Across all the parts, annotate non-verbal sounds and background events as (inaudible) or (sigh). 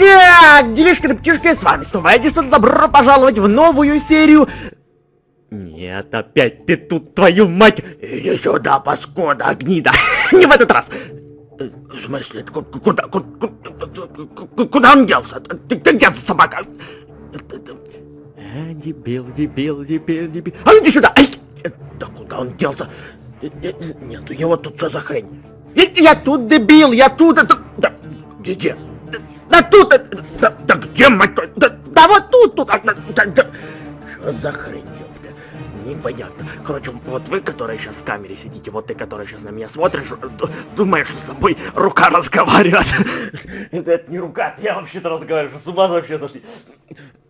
Как? Делишки рыбчишки, с вами снова Эдисон, добро пожаловать в новую серию... Нет, опять ты тут, твою мать! Иди сюда, паскуда, гнида! (laughs) Не в этот раз! В смысле, куда, куда, куда он делся? Ты, где, собака? А, дебил, дебил, дебил, дебил. А иди сюда! Ай! Да куда он делся? Нету его тут что за хрень? Я тут дебил, я тут. Да, где? Да тут, да, да где, мать да, да вот тут, тут, да, да, да. Что за хрень, ёпта? Непонятно. Короче, вот вы, которые сейчас в камере сидите, вот ты, который сейчас на меня смотришь, думаешь, что с тобой рука разговаривает. (laughs) Это, это не рука, я вообще-то разговариваю, с ума вообще сошли.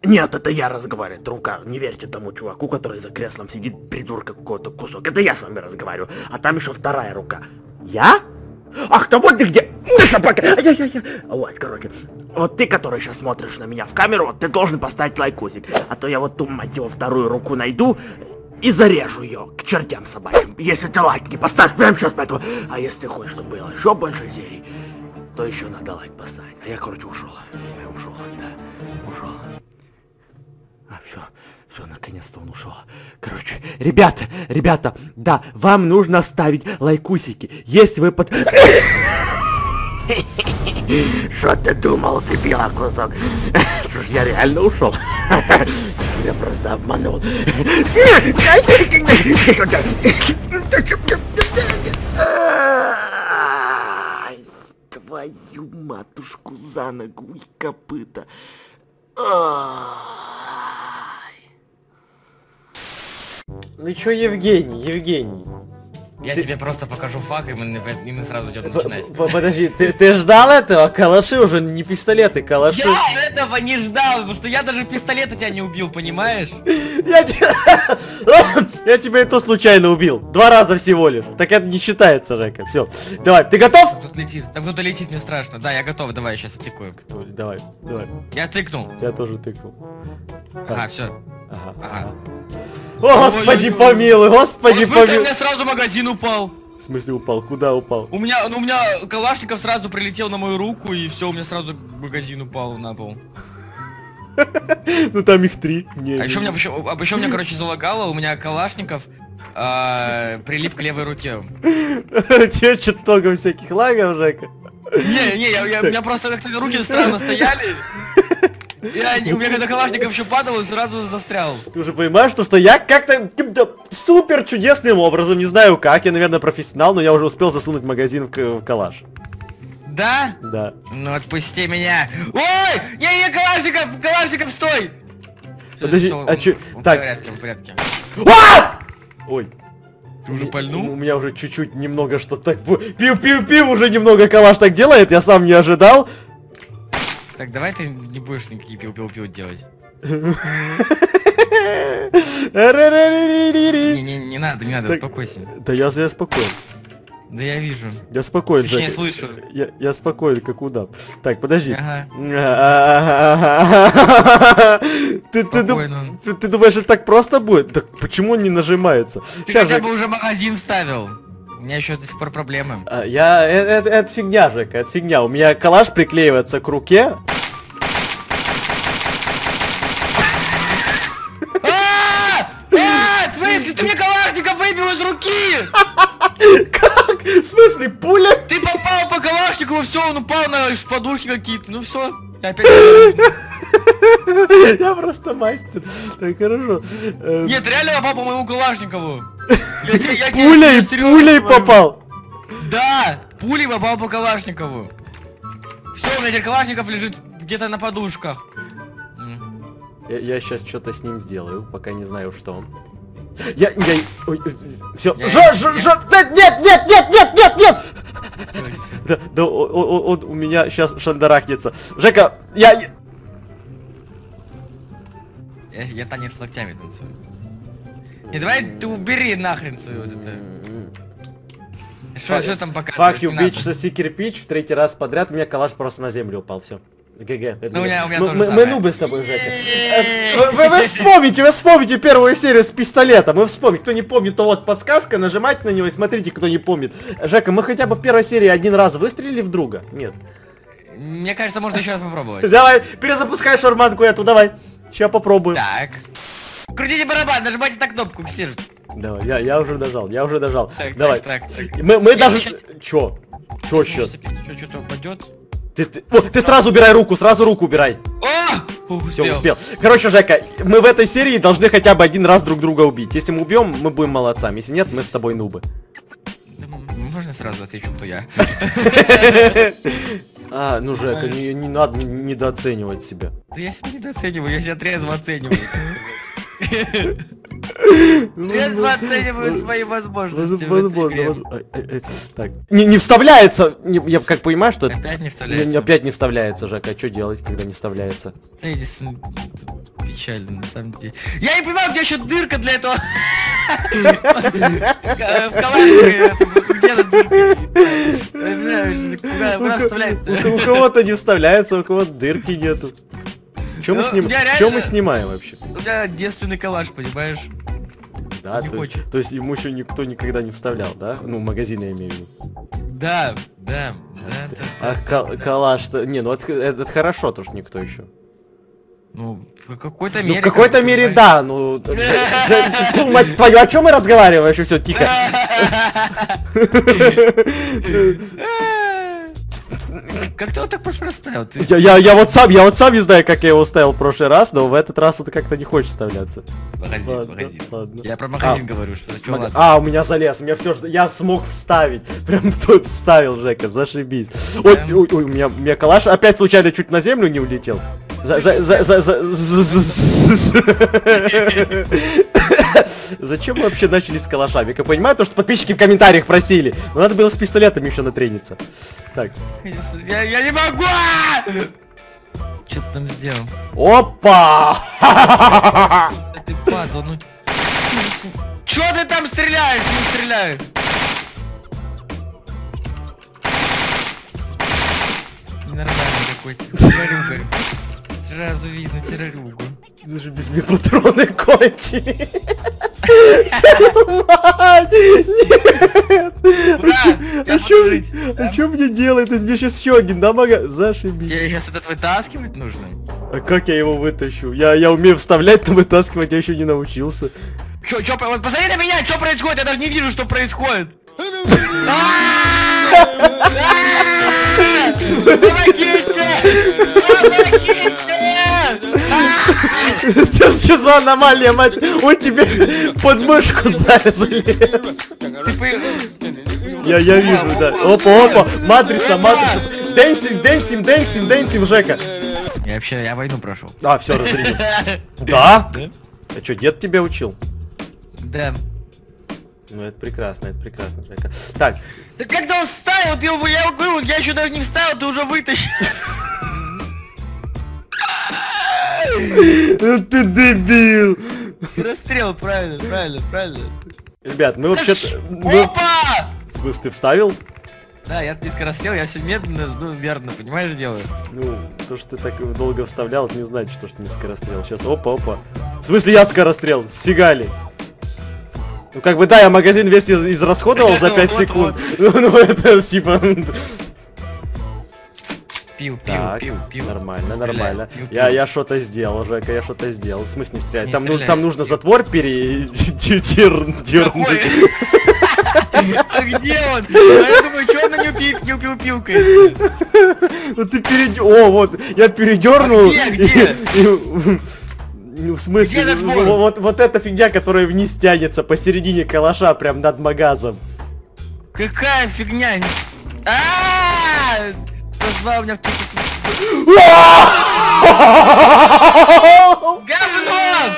Нет, это я разговариваю, рука. Не верьте тому чуваку, который за креслом сидит, придурка какой-то кусок. Это я с вами разговариваю. А там еще вторая рука. Я? Ах, да вот ты где! Ну, собака! Ай-яй-яй! Вот, короче. Вот ты, который сейчас смотришь на меня в камеру, вот ты должен поставить лайкусик. А то я вот ту, мать его, вторую руку найду и зарежу ее к чертям собачьим. Если ты лайки поставь прямо сейчас поэтому. А если ты хочешь, чтобы было еще больше серий, то еще надо лайк поставить. А я, короче, ушел. Я ушел, да. Ушел. А, все. Все, наконец-то он ушел. Короче, ребята, ребята, да, вам нужно ставить лайкусики, если вы под... (laughs) Что ты думал, ты била кусок? (laughs) Что ж, я реально ушел. (laughs) Я просто обманул. Твою матушку за ногу и копыта. Ну чё, Евгений, Евгений? Я ты... тебе просто покажу факт, и мы, и мы сразу идем начинать. Подожди, ты, ты ждал этого? Калаши уже не пистолеты, калаши. Я этого не ждал, потому что я даже пистолета тебя не убил, понимаешь? Я, (laughs) я тебя это случайно убил. Два раза всего лишь. Так это не считается, Жека. Все. Давай, ты готов? Там кто-то летит, там кто-то летит, мне страшно. Да, я готов, давай, сейчас атакую. Давай, давай. Я тыкнул. Я тоже тыкнул. Ага, все. Ага. ага. О, господи помилуй, господи помилуй. у меня сразу магазин упал. В смысле упал? Куда упал? У меня, ну у меня Калашников сразу прилетел на мою руку, и все, у меня сразу магазин упал на пол. (laughs) Ну там их три. А еще у меня, а еще у меня, короче, залагало, у меня Калашников а, прилип к левой руке. (laughs) Тебе что-то много всяких лагов, Жека? Не, не, я, я, у меня просто как-то руки странно стояли. (laughs) Я, у меня когда Калашников еще падал, он сразу застрял. Ты уже понимаешь, что, что я как-то супер чудесным образом, не знаю как, я, наверное, профессионал, но я уже успел засунуть магазин в, в калаш. Да? Да. Ну отпусти меня. Ой! Не-не, Калашников! Калашников, стой! Подожди, все, а чё? Так. В порядке, в порядке. А! Ой. Ты уже пальнул? У меня уже чуть-чуть немного что так... Пиу-пиу-пиу уже немного калаш так делает, я сам не ожидал. Так, давай ты не будешь никакие пиу-пиу-пиу делать. Не, не, не надо, не надо, успокойся. Да я, я спокоен. Да я вижу. Я спокоен. Точнее, я слышу. Я, я спокоен, как удав. Так, подожди. Ты, ты, ты, ты думаешь, это так просто будет? Так почему он не нажимается? Ты Сейчас, хотя бы уже магазин вставил. У меня еще до сих пор проблемы. А, я... Это, это, это фигня, Жека, это фигня. У меня калаш приклеивается к руке, ты мне калашников выбил из руки! (laughs) Как? В смысле, пуля? Ты попал по калашнику, все, он упал на подушки какие-то, ну все, опять... (laughs) Я просто мастер. Так, хорошо. Эм. Нет, реально попал по моему Калашникову. Пулей, пулей попал. Да, пулей попал по Калашникову. Все, у меня теперь Калашников лежит где-то на подушках. Я, я сейчас что-то с ним сделаю, пока не знаю, что он. Я, я, ой, все. Жо, жо, жо, да, нет, нет, нет, нет, нет, нет! Да, да, он, он, он у меня сейчас шандарахнется. Жека, я... Я, я танец с локтями танцую. Не, давай ты убери нахрен свою вот это. Что, что там пока? Fuck you, bitch, соси кирпич в третий раз подряд, у меня калаш просто на землю упал, все. ГГ. Ну, у меня, у меня мы, мы, мы нубы с тобой, Жека. Э, вы, вы вспомните, вы вспомните первую серию с пистолетом. Вы вспомните. Кто не помнит, то вот подсказка, нажимайте на него и смотрите, кто не помнит. Жека, мы хотя бы в первой серии один раз выстрелили в друга? Нет. Мне кажется, можно еще раз попробовать. Давай, перезапускай шарманку эту, давай. Сейчас попробуем. Так. Крутите барабан, нажимайте на кнопку, Ксир. Давай, я, я уже дожал, я уже дожал. Так, Давай. так, так, так. Мы, мы Я даже... щас- Чё? Чё сейчас? Что-то упадет. Ты, ты... О, ты сразу убирай руку, сразу руку убирай. О! Ух, Все, успел. Короче, Жека, мы в этой серии должны хотя бы один раз друг друга убить. Если мы убьем, мы будем молодцами. Если нет, мы с тобой нубы. Можно сразу отвечу, кто я? (laughs) А, ну, Жека, не, не надо недооценивать себя. Да я себя недооцениваю, я себя трезво оцениваю. Трезво оцениваю свои возможности Возможно. Ай, ай, ай. Так. Не, не вставляется! Я как понимаю, что... это- Опять не вставляется. опять не вставляется, Жека. А что делать, когда не вставляется? Печально, на самом деле. Я не понимаю, где еще дырка для этого. В дырка? Я не знаю, Куда куда У, кого-то не вставляется, у кого-то дырки нету. Чем мы, Ну, сним... чё мы снимаем вообще? У меня девственный калаш, понимаешь? Да, то, есть, то есть ему еще никто никогда не вставлял, да? Ну, магазин я имею в виду. Да, да, да, да. А да, да. калаш-то... Не, ну это, это хорошо, то что никто еще. Ну, в какой-то Ну, мере... в какой-то мере, да, ну... Мать твою, о чем мы разговариваем вообще? Все, тихо. Как ты вот так в прошлый раз ставил? Ты... Я, я, я вот сам, я вот сам не знаю, как я его ставил в прошлый раз, но в этот раз он как-то не хочет вставляться. Магазин, Ладно, магазин. ладно. Я про магазин говорю, что чё, ладно. А, у меня залез, у меня все, я смог вставить. Прям тут вставил, Жека, зашибись. Ой, ой, ой, у меня, у меня калаш опять случайно чуть на землю не улетел. За, за, за, за, за- за- за- за- Зачем мы вообще начали с калашами? Я понимаю, то, что подписчики в комментариях просили. Но надо было с пистолетами еще натрениться. Так. Я, я не могу! Что ты там сделал? Опа! Ты ну... Чё ты там стреляешь? Не стреляешь? Ненормальный какой-то. Сразу видно террорюгу. Даже без меня патроны кончили. Нет! А подружить, а чё мне делать? Есть мне сейчас еще один, да, мага? Зашибись. Тебе сейчас этот вытаскивать нужно? А как я его вытащу? Я, я умею вставлять, но вытаскивать я еще не научился. Чё, чё, вот посмотри на меня, что происходит? Я даже не вижу, что происходит. (laughs) Помогите! Помогите! Что за аномалия, мать? Он тебе под мышку залез. Я, я вижу, да. Опа, опа, матрица, матрица. Дэнсим, дэнсим, дэнсим, дэнсим, Жека. Я вообще, я войну прошел. А, все, разрядил. (laughs) Да? А что, дед тебя учил? Да. Ну, это прекрасно, это прекрасно, Жека. Так, Да когда он вставил, ты его, я его говорю, я еще даже не вставил, ты уже вытащил. (laughs) ну ты дебил. Расстрел, правильно, правильно, правильно. Ребят, мы вообще-то... Опа! В смысле, ты вставил? Да, я низко расстрел, я все медленно, ну, верно, понимаешь, делаю. Ну, то, что ты так долго вставлял, это не значит, что ты не скорострел. Сейчас, опа, опа. В смысле, я скорострел? Сигали. Ну, как бы, да, я магазин весь из- израсходовал за (laughs) 5 Вот, секунд. Ну, ну, это, типа... (laughs) Пил, пил, Так, пил, пил. нормально, Стреляй, нормально. пил, Я, пил. я что-то сделал, Жека, я что-то сделал. В смысле не стрелять? Не Там, ну, стреляй. там нужно затвор пере... (laughs) дернуть. (laughs) А где он? А Я думаю, что он пи- пил, пил, пилкается? Ну ты перед... О, вот, я передернул. А где, где? (laughs) Ну, в смысле, Где затвор? ну, вот, вот эта фигня, которая вниз тянется посередине калаша, прям над магазом. Какая фигня? А! Позвал меня в Говно!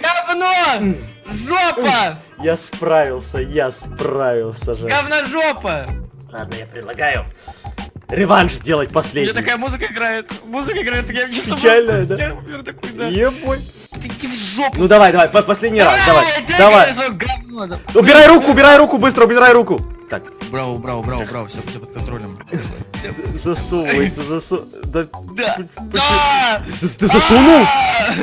Говно! Жопа! Я справился, я справился же. Говножопа! Ладно, я предлагаю реванш сделать У меня последний. такая музыка играет. Музыка играет, так я чувствую. Печальная, (laughs) да? Я умер такой, да. Ебой. Ты иди в жопу. Ну давай, давай, по- последний раз, давай, давай. мне говно. Убирай руку, убирай руку, быстро убирай руку. Так, Браво, браво, браво, браво, все, все под контролем. засовывайся, засу... Да, Да! Да! Ты, засунул? А!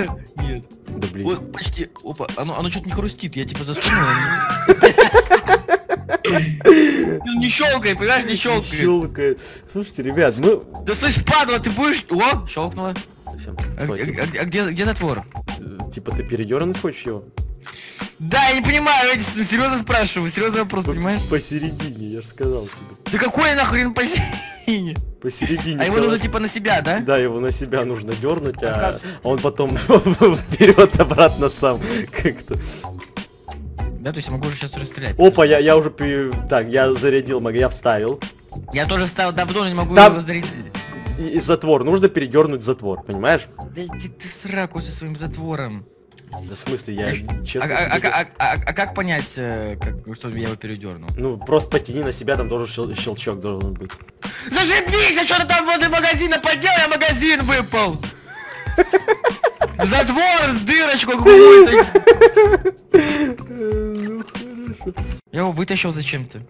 Нет. Да блин. Вот почти. Опа, оно, оно что-то не хрустит, я типа засунул. Ну не щелкай, понимаешь, не щелкай. Щелкает. Слушайте, ребят, мы... Да слышь, падла, ты будешь... О, щелкнула. А, а- а- а где, затвор? Типа ты передернуть хочешь его? Да, я не понимаю, я с- серьезно спрашиваю, серьезный вопрос, понимаешь? Посередине, я же сказал тебе. Да какой нахрен посередине? Посередине. А его нужно типа на себя, да? Да, его на себя нужно дернуть, А (laughs) он потом (laughs) вперед обратно сам как-то. Да, то есть я могу уже сейчас уже стрелять. Опа, я, я уже так, я зарядил, маг, я вставил. Я тоже стал давно, но не могу Там- его зарядить. И, и затвор, нужно передернуть затвор, понимаешь? Да иди ты в сраку со своим затвором. Да в смысле, я честно. а- а- а- а- а как понять, э, как- что я его передернул? Ну, просто потяни на себя, там тоже щел- щелчок должен быть. Зашибись, а что ты там возле магазина поделал, а магазин выпал? Затвор с дырочку какую-то. (laughs) Я его вытащил зачем-то.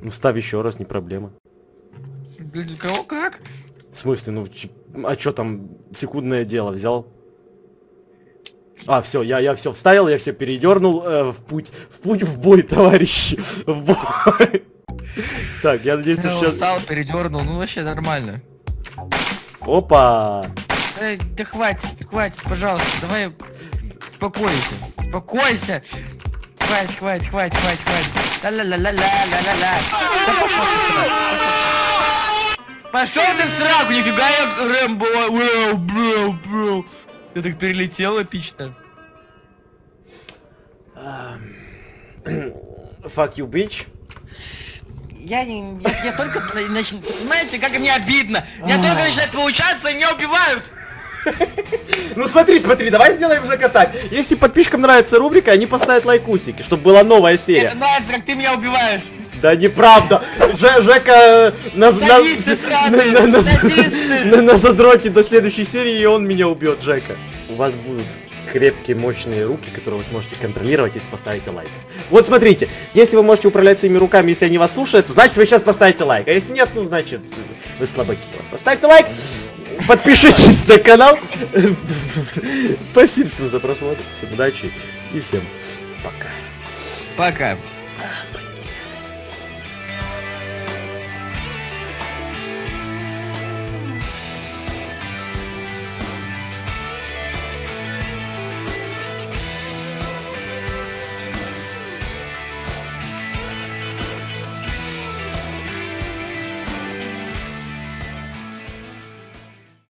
Ну, ставь еще раз, не проблема. Для кого как? В смысле, ну, а что там, секундное дело, взял? А, все, я, я все вставил, я все передернул э, в путь, в путь в бой, товарищи, в бой. Так, я надеюсь, Я сейчас... устал, передернул, ну вообще нормально. Опа! Эй, да хватит, хватит, пожалуйста, давай успокойся, успокойся. Хватит, хватит, хватит, хватит, хватит. Ла-ла-ла-ла-ла-ла-ла-ла. Да пошел ты в сраку. Пошел ты в сраку, нифига я Рэмбо, бро, бро, бро. Ты так перелетел эпично. Fuck you, bitch. Я не, я, я только нач- понимаете, как мне обидно. Я только начинает получаться, и меня убивают. Ну смотри, смотри, давай сделаем Жека так. Если подписчикам нравится рубрика, они поставят лайкусики, чтобы была новая Мне серия. нравится, как ты меня убиваешь. Да неправда. Ж- Жека э, на, на, на, на- на- на задроте до следующей серии, и он меня убьет, Жека. У вас будут крепкие, мощные руки, которые вы сможете контролировать, если поставите лайк. Вот смотрите, если вы можете управлять своими руками, если они вас слушают, значит вы сейчас поставите лайк. А если нет, ну значит вы слабаки. Вот, Поставьте лайк, подпишитесь на канал. Спасибо всем за просмотр, всем удачи и всем пока. Пока.